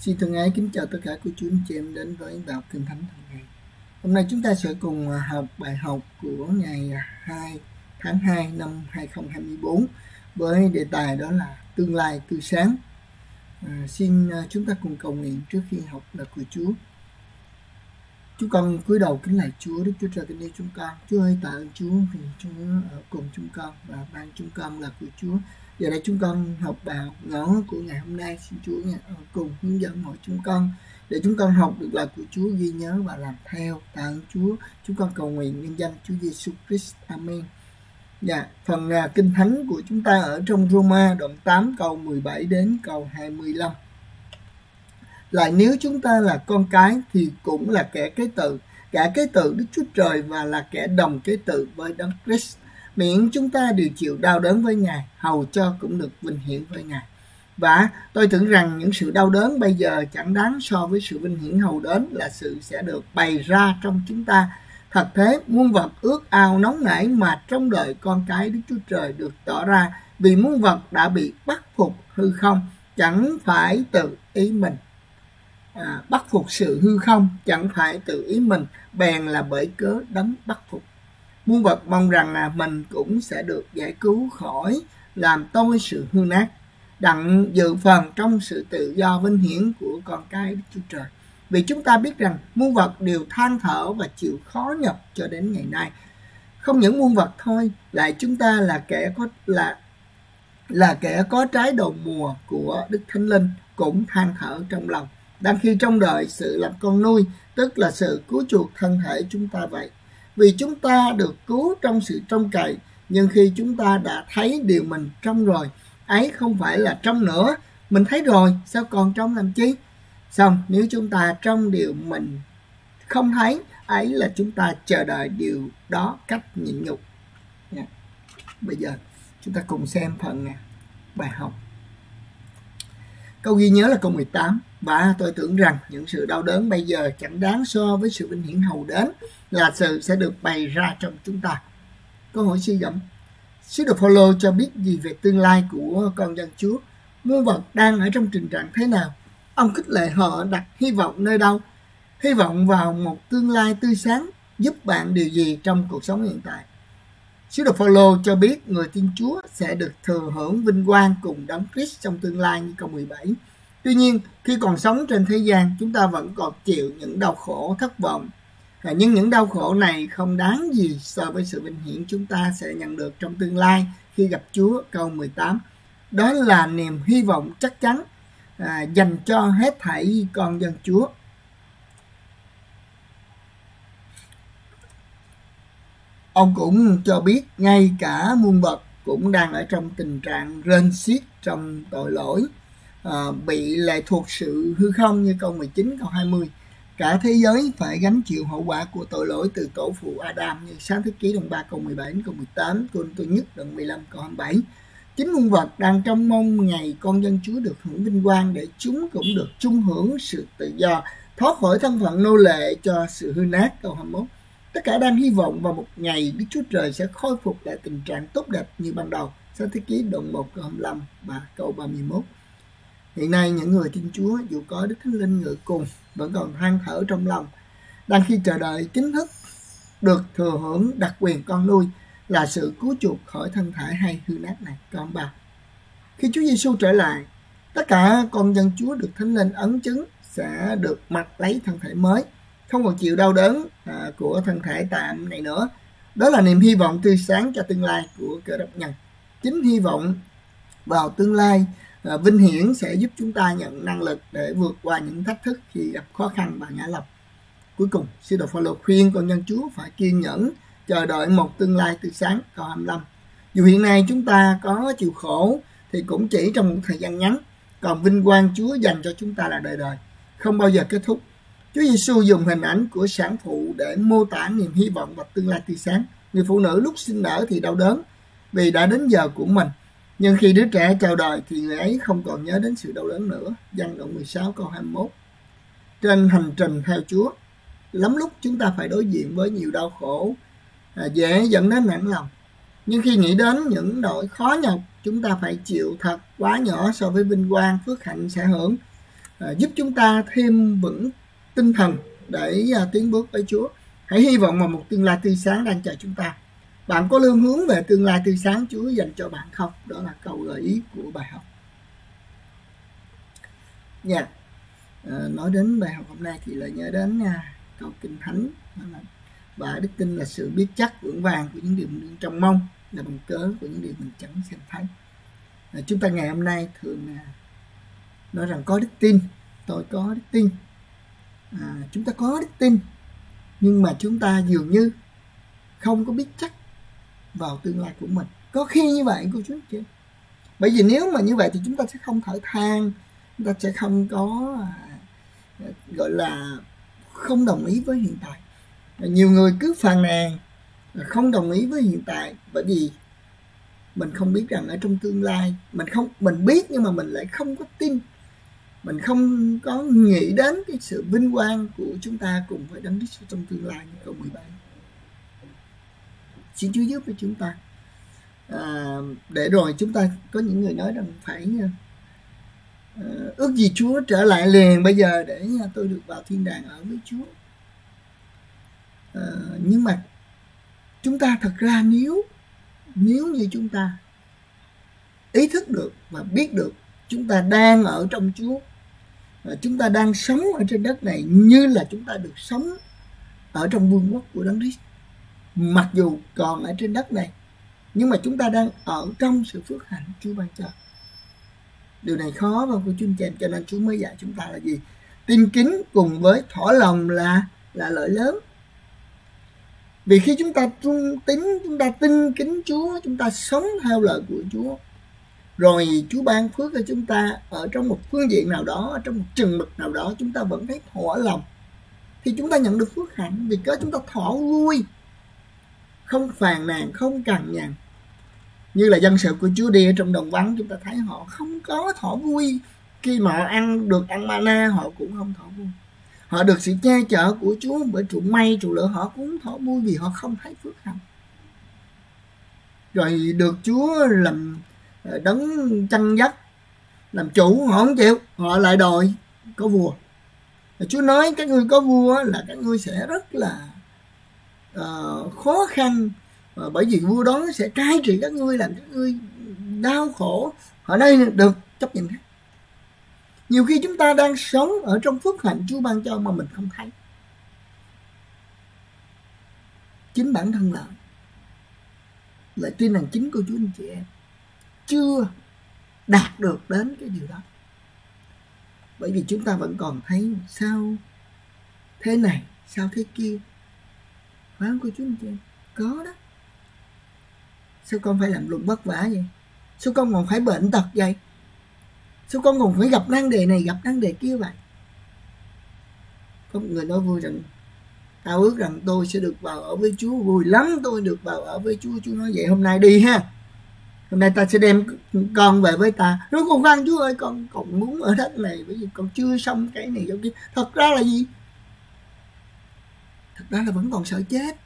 Xin thân ái kính chào tất cả cô chú anh chị em đến với Đạo Kinh Thánh hàng ngày. Hôm nay chúng ta sẽ cùng à, học bài học của ngày à, 2 tháng 2 năm 2024 với đề tài đó là tương lai tươi sáng. À, xin à, chúng ta cùng cầu nguyện trước khi học lời của Chúa. Chúng con cúi đầu kính lạy Chúa, Đức Chúa Trời kính yêu chúng con. Chúa ơi tạ ơn Chúa vì Chúa ở cùng chúng con và ban chúng con là của Chúa. Giờ đây chúng con học bài học nhỏ của ngày hôm nay. Xin Chúa nghe ờ, cùng hướng dẫn mọi chúng con. Để chúng con học được lời của Chúa ghi nhớ và làm theo. Tạ ơn Chúa. Chúng con cầu nguyện nhân danh Chúa Giêsu Christ. Amen. Dạ, phần uh, kinh thánh của chúng ta ở trong Roma đoạn 8 câu 17 đến câu 25. Lại nếu chúng ta là con cái thì cũng là kẻ kế tự, cả kế tự Đức Chúa Trời và là kẻ đồng kế tự với Đấng Christ miễn chúng ta đều chịu đau đớn với Ngài, hầu cho cũng được vinh hiển với Ngài. Và tôi tưởng rằng những sự đau đớn bây giờ chẳng đáng so với sự vinh hiển hầu đến là sự sẽ được bày ra trong chúng ta. Thật thế, muôn vật ước ao nóng nảy mà trong đời con cái Đức Chúa Trời được tỏ ra vì muôn vật đã bị bắt phục hư không, chẳng phải tự ý mình. À, bắt phục sự hư không, chẳng phải tự ý mình, bèn là bởi cớ đấng bắt phục muôn vật mong rằng là mình cũng sẽ được giải cứu khỏi làm tôi sự hư nát đặng dự phần trong sự tự do vinh hiển của con cái Đức Chúa Trời. Vì chúng ta biết rằng muôn vật đều than thở và chịu khó nhọc cho đến ngày nay. Không những muôn vật thôi, lại chúng ta là kẻ có là là kẻ có trái đầu mùa của Đức Thánh Linh cũng than thở trong lòng. Đang khi trong đợi sự làm con nuôi, tức là sự cứu chuộc thân thể chúng ta vậy. Vì chúng ta được cứu trong sự trông cậy nhưng khi chúng ta đã thấy điều mình trông rồi ấy không phải là trông nữa. Mình thấy rồi sao còn trông làm chi? Xong nếu chúng ta trong điều mình không thấy ấy là chúng ta chờ đợi điều đó cách nhịn nhục. Nha. bây giờ chúng ta cùng xem phần à, bài học. Câu ghi nhớ là câu 18 Bà, tôi tưởng rằng những sự đau đớn bây giờ chẳng đáng so với sự vinh hiển hầu đến là sự sẽ được bày ra trong chúng ta. Câu hỏi suy gẫm. Sứ đồ Phaolô cho biết gì về tương lai của con dân Chúa? Muôn vật đang ở trong tình trạng thế nào? Ông khích lệ họ đặt hy vọng nơi đâu? Hy vọng vào một tương lai tươi sáng giúp bạn điều gì trong cuộc sống hiện tại? Sứ đồ Phaolô cho biết người tin Chúa sẽ được thừa hưởng vinh quang cùng đấng Christ trong tương lai như câu 17. Tuy nhiên, khi còn sống trên thế gian, chúng ta vẫn còn chịu những đau khổ, thất vọng. À, nhưng những đau khổ này không đáng gì so với sự vinh hiển chúng ta sẽ nhận được trong tương lai khi gặp Chúa câu 18. Đó là niềm hy vọng chắc chắn à, dành cho hết thảy con dân Chúa. Ông cũng cho biết ngay cả muôn vật cũng đang ở trong tình trạng rên xiết trong tội lỗi à, bị lệ thuộc sự hư không như câu 19 câu 20 cả thế giới phải gánh chịu hậu quả của tội lỗi từ tổ phụ Adam như sáng thế ký đoạn 3 câu 17 câu 18 câu tôi nhất đoạn 15 câu 27 chính muôn vật đang trong mong ngày con dân Chúa được hưởng vinh quang để chúng cũng được chung hưởng sự tự do thoát khỏi thân phận nô lệ cho sự hư nát câu 21 tất cả đang hy vọng vào một ngày Đức Chúa Trời sẽ khôi phục lại tình trạng tốt đẹp như ban đầu. Sáng thế ký đoạn 1 câu 25 và câu 31 Hiện nay những người tin Chúa dù có Đức Thánh Linh ngự cùng vẫn còn than thở trong lòng, đang khi chờ đợi chính thức được thừa hưởng đặc quyền con nuôi là sự cứu chuộc khỏi thân thể hay hư nát này. Con bà. Khi Chúa Giêsu trở lại, tất cả con dân Chúa được Thánh Linh ấn chứng sẽ được mặc lấy thân thể mới, không còn chịu đau đớn à, của thân thể tạm này nữa. Đó là niềm hy vọng tươi sáng cho tương lai của cơ đốc nhân. Chính hy vọng vào tương lai à, vinh hiển sẽ giúp chúng ta nhận năng lực để vượt qua những thách thức khi gặp khó khăn và ngã lọc cuối cùng sư đồ Phaolô khuyên con nhân Chúa phải kiên nhẫn chờ đợi một tương lai tươi sáng câu 25 dù hiện nay chúng ta có chịu khổ thì cũng chỉ trong một thời gian ngắn còn vinh quang Chúa dành cho chúng ta là đời đời không bao giờ kết thúc. Chúa Giêsu dùng hình ảnh của sản phụ để mô tả niềm hy vọng và tương lai tươi sáng. Người phụ nữ lúc sinh nở thì đau đớn vì đã đến giờ của mình nhưng khi đứa trẻ chào đời thì người ấy không còn nhớ đến sự đau đớn nữa. Văn đoạn 16 câu 21 Trên hành trình theo Chúa, lắm lúc chúng ta phải đối diện với nhiều đau khổ, à, dễ dẫn đến nản lòng. Nhưng khi nghĩ đến những nỗi khó nhọc chúng ta phải chịu thật quá nhỏ so với vinh quang phước hạnh sẽ hưởng. à, giúp chúng ta thêm vững tinh thần để à, tiến bước với Chúa. Hãy hy vọng vào một tương lai tươi sáng đang chờ chúng ta. Bạn có lương hướng về tương lai tươi sáng Chúa dành cho bạn không? Đó là câu gợi ý của bài học. Nha. Yeah. À, nói đến bài học hôm nay thì lại nhớ đến à, câu kinh thánh và đức tin là sự biết chắc vững vàng của những điều mình trong mong là bằng cớ của những điều mình chẳng xem thấy à, chúng ta ngày hôm nay thường à, nói rằng có đức tin tôi có đức tin à, chúng ta có đức tin nhưng mà chúng ta dường như không có biết chắc vào tương lai của mình. Có khi như vậy, cô chú chị. Bởi vì nếu mà như vậy thì chúng ta sẽ không thở than, chúng ta sẽ không có à, gọi là không đồng ý với hiện tại. Nhiều người cứ phàn nàn không đồng ý với hiện tại bởi vì mình không biết rằng ở trong tương lai, mình không, mình biết nhưng mà mình lại không có tin. Mình không có nghĩ đến cái sự vinh quang của chúng ta cùng với đấng Christ trong tương lai như câu 17 xin Chúa giúp cho chúng ta. À, để rồi chúng ta có những người nói rằng phải à, ước gì Chúa trở lại liền bây giờ để à, tôi được vào thiên đàng ở với Chúa. À, nhưng mà chúng ta thật ra nếu nếu như chúng ta ý thức được và biết được chúng ta đang ở trong Chúa và chúng ta đang sống ở trên đất này như là chúng ta được sống ở trong vương quốc của Đấng Christ mặc dù còn ở trên đất này, nhưng mà chúng ta đang ở trong sự phước hạnh Chúa ban cho. Điều này khó và của Chúa anh cho nên Chúa mới dạy chúng ta là gì? Tin kính cùng với thỏa lòng là là lợi lớn. Vì khi chúng ta trung tín, chúng ta tin kính Chúa, chúng ta sống theo lời của Chúa. Rồi Chúa ban phước cho chúng ta ở trong một phương diện nào đó, ở trong một chừng mực nào đó, chúng ta vẫn thấy thỏa lòng. Thì chúng ta nhận được phước hạnh vì có chúng ta thỏa vui không phàn nàn, không cằn nhằn. Như là dân sự của Chúa đi ở trong đồng vắng, chúng ta thấy họ không có thỏa vui. Khi mà họ ăn được ăn mana, họ cũng không thỏa vui. Họ được sự che chở của Chúa, bởi trụ may trụ lửa, họ cũng thỏa vui vì họ không thấy phước hạnh. Rồi được Chúa làm ờ, đấng chăn dắt, làm chủ, họ không chịu, họ lại đòi có vua. Chúa nói, các ngươi có vua là các ngươi sẽ rất là uh, khó khăn uh, bởi vì vua đó sẽ cai trị các ngươi làm các ngươi đau khổ. Ở đây được chấp nhận hết nhiều khi chúng ta đang sống ở trong phước hạnh Chúa ban cho mà mình không thấy. Chính bản thân là lại tin rằng chính cô chú anh chị em chưa đạt được đến cái điều đó. Bởi vì chúng ta vẫn còn thấy sao thế này sao thế kia phải không cô chú anh chị em có đó. Sao con phải làm lụng vất vả vậy? Sao con còn phải bệnh tật vậy? Sao con còn phải gặp năng đề này, gặp năng đề kia vậy? Có một người nói vui rằng, tao ước rằng tôi sẽ được vào ở với Chúa. Vui lắm, tôi được vào ở với Chúa. Chúa nói vậy hôm nay đi ha. Hôm nay ta sẽ đem con về với ta. Rồi con văn Chúa ơi, con còn muốn ở đất này, bởi vì con chưa xong cái này cái kia thật ra là gì? Thật ra là vẫn còn sợ chết.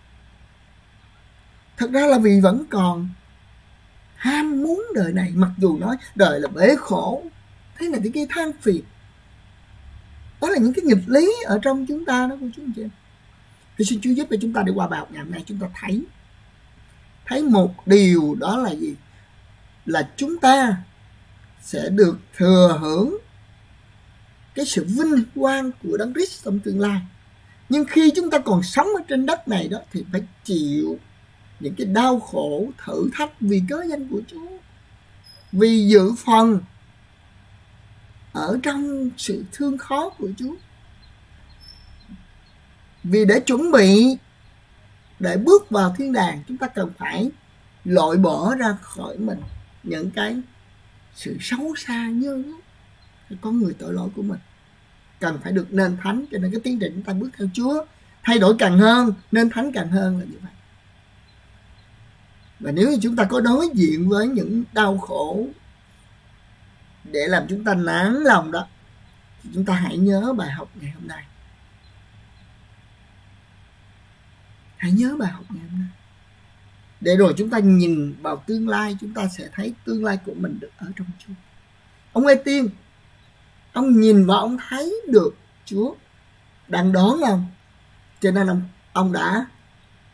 Thật ra là vì vẫn còn ham muốn đời này, mặc dù nói đời là bể khổ. Thế này thì kia than phiền. Đó là những cái nghịch lý ở trong chúng ta đó, cô chú anh chị thì xin Chúa giúp cho chúng ta để qua bài học ngày hôm nay chúng ta thấy. Thấy một điều đó là gì? Là chúng ta sẽ được thừa hưởng cái sự vinh quang của Đấng Christ trong tương lai nhưng khi chúng ta còn sống ở trên đất này đó, thì phải chịu những cái đau khổ, thử thách vì cớ danh của Chúa vì dự phần ở trong sự thương khó của Chúa. Vì để chuẩn bị, để bước vào thiên đàng, chúng ta cần phải loại bỏ ra khỏi mình những cái sự xấu xa như con người tội lỗi của mình cần phải được nên thánh, cho nên cái tiến trình chúng ta bước theo Chúa, thay đổi càng hơn, nên thánh càng hơn là như vậy. Và nếu như chúng ta có đối diện với những đau khổ để làm chúng ta nản lòng đó, thì chúng ta hãy nhớ bài học ngày hôm nay. Hãy nhớ bài học ngày hôm nay. Để rồi chúng ta nhìn vào tương lai, chúng ta sẽ thấy tương lai của mình được ở trong Chúa. Ông Ê Tiên ông nhìn và ông thấy được Chúa đang đón ông. Cho nên ông ông đã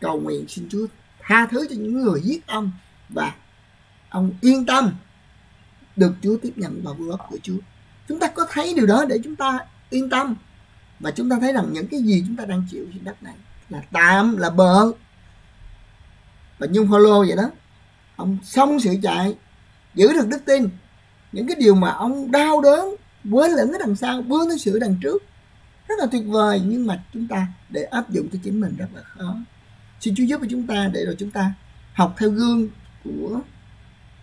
cầu nguyện xin Chúa tha thứ cho những người giết ông và ông yên tâm được Chúa tiếp nhận vào vương quốc của Chúa. Chúng ta có thấy điều đó để chúng ta yên tâm và chúng ta thấy rằng những cái gì chúng ta đang chịu trên đất này là tạm, là bờ và nhung lô vậy đó, ông xong sự chạy, giữ được đức tin. Những cái điều mà ông đau đớn quên lẫn cái đằng sau bước tới sự đằng trước. Rất là tuyệt vời, nhưng mà chúng ta để áp dụng cho chính mình rất là khó. Xin Chúa giúp cho chúng ta để rồi chúng ta học theo gương của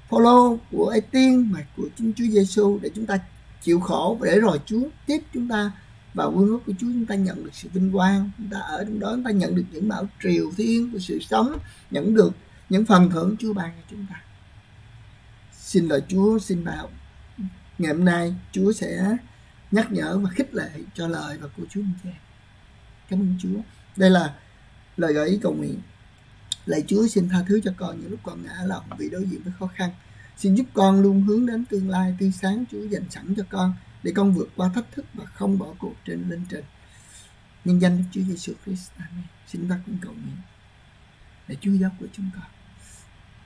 Phaolô, của Etienne mà của chính Chúa Giêsu để chúng ta chịu khổ để rồi Chúa tiếp chúng ta vào vương quốc của Chúa. Chúng ta nhận được sự vinh quang, chúng ta ở trong đó, chúng ta nhận được những bảo triều thiên của sự sống, nhận được những phần thưởng Chúa ban cho chúng ta. Xin lời Chúa, xin bảo ngày hôm nay Chúa sẽ nhắc nhở và khích lệ cho lời và của Chúa anh chị cảm ơn Chúa. Đây là lời gợi ý cầu nguyện. Lạy Chúa, xin tha thứ cho con những lúc con ngã lòng vì đối diện với khó khăn. Xin giúp con luôn hướng đến tương lai tươi sáng. Chúa dành sẵn cho con để con vượt qua thách thức và không bỏ cuộc trên lên trên. Nhân danh Đức Chúa Giêsu Christ. Amen. Xin bác cũng cầu nguyện. Để Chúa, giáo của chúng con.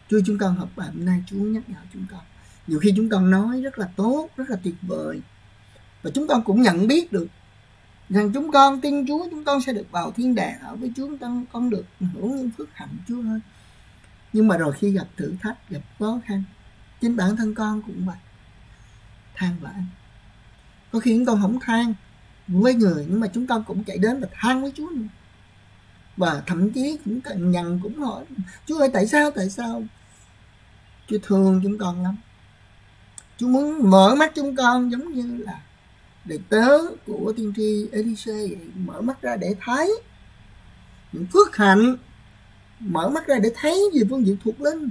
Chúa, chúng con học bài hôm nay. Chúa nhắc nhở chúng con nhiều khi chúng con nói rất là tốt rất là tuyệt vời. Và chúng con cũng nhận biết được rằng chúng con tin Chúa chúng con sẽ được vào thiên đàng ở với Chúa chúng con, con được hưởng những phước hạnh Chúa ơi. Nhưng mà rồi khi gặp thử thách gặp khó khăn chính bản thân con cũng vậy. Than vãn. Có khi chúng con không than với người nhưng mà chúng con cũng chạy đến và than với Chúa nữa. Và thậm chí cũng cần nhằn cũng hỏi Chúa ơi tại sao tại sao? Chúa thương chúng con lắm. Chúa muốn mở mắt chúng con giống như là đệ tớ của tiên tri Elise mở mắt ra để thấy. Những phước hạnh. Mở mắt ra để thấy về phương diện thuộc linh.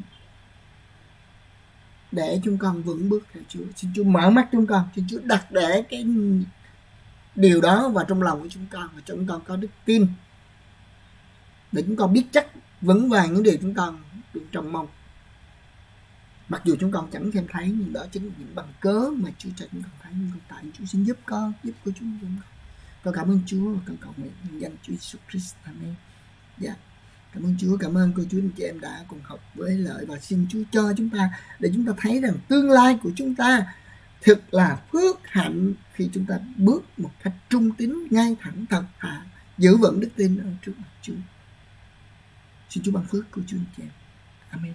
Để chúng con vững bước theo Chúa. Xin Chúa mở mắt chúng con. Xin Chúa đặt để cái điều đó vào trong lòng của chúng con và chúng con có đức tin. Để chúng con biết chắc vững vàng những điều chúng con được trông mong mặc dù chúng con chẳng thêm thấy, nhưng đó chính là những bằng cớ mà Chúa cho chúng con thấy. Nhưng con tại Chúa xin giúp con, giúp của chúng con. Con cảm ơn Chúa và con cầu nguyện nhân danh Chúa Jesus Christ. Amen. Dạ. Yeah. cảm ơn Chúa, cảm ơn cô chú anh chị em đã cùng học với lợi và xin Chúa cho chúng ta, để chúng ta thấy rằng tương lai của chúng ta thực là phước hạnh khi chúng ta bước một cách trung tín, ngay thẳng thật thà, giữ vững đức tin ở trước mặt Chúa. Xin Chúa ban phước của Chúa anh chị em. Amen.